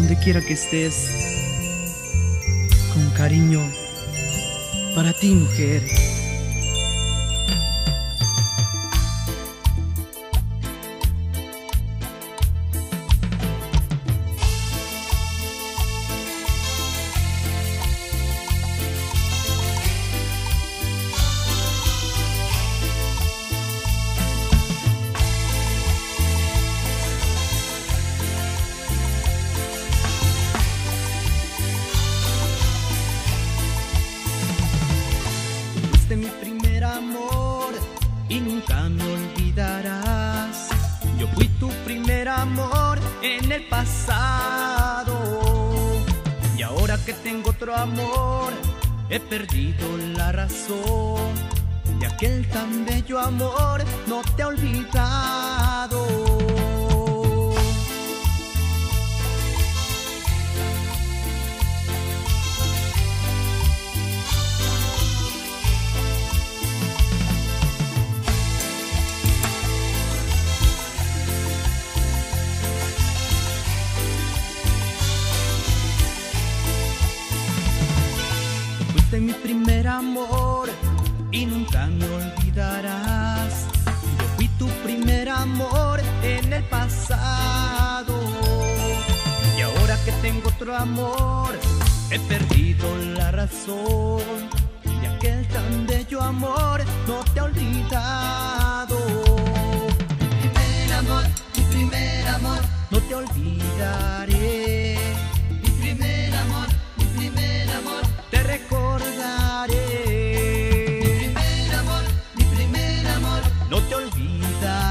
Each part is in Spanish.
donde quiera que estés, con cariño para ti, mujer. Nunca me olvidarás. Yo fui tu primer amor en el pasado. Y ahora que tengo otro amor, he perdido la razón. De aquel tan bello amor no te he mi primer amor y nunca me olvidarás. Yo fui tu primer amor en el pasado. Y ahora que tengo otro amor, he perdido la razón. Y aquel tan bello amor no te ha olvidado. Mi primer amor, mi primer amor, no te olvidaré. No te olvidaré.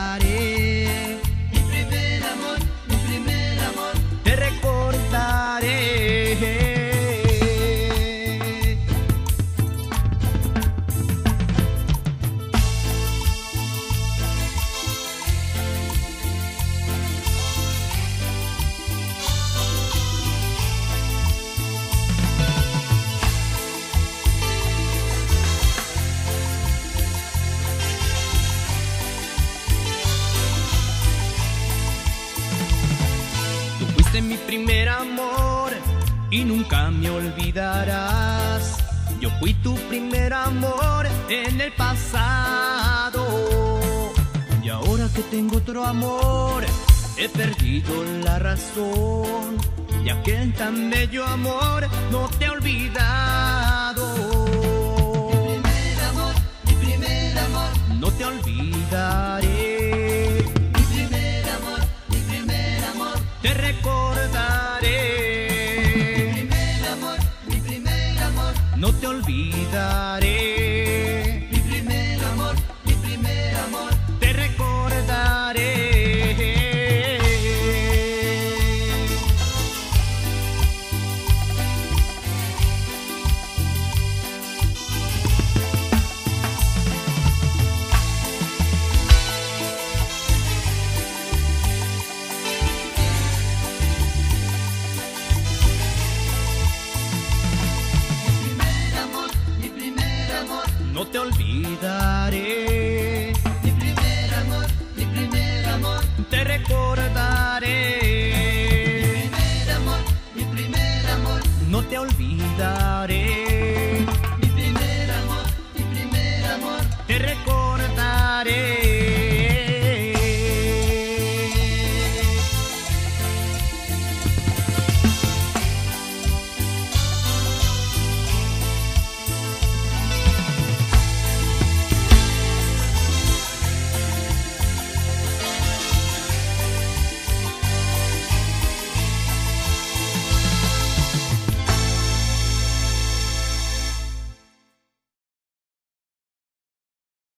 Mi primer amor y nunca me olvidarás. Yo fui tu primer amor en el pasado. Y ahora que tengo otro amor, he perdido la razón. Y aquel tan bello amor no te he olvidado. Mi primer amor, mi primer amor, no te olvidaré. Te olvidaré. no te olvidaré. Mi primer amor, mi primer amor. Te recuerdo.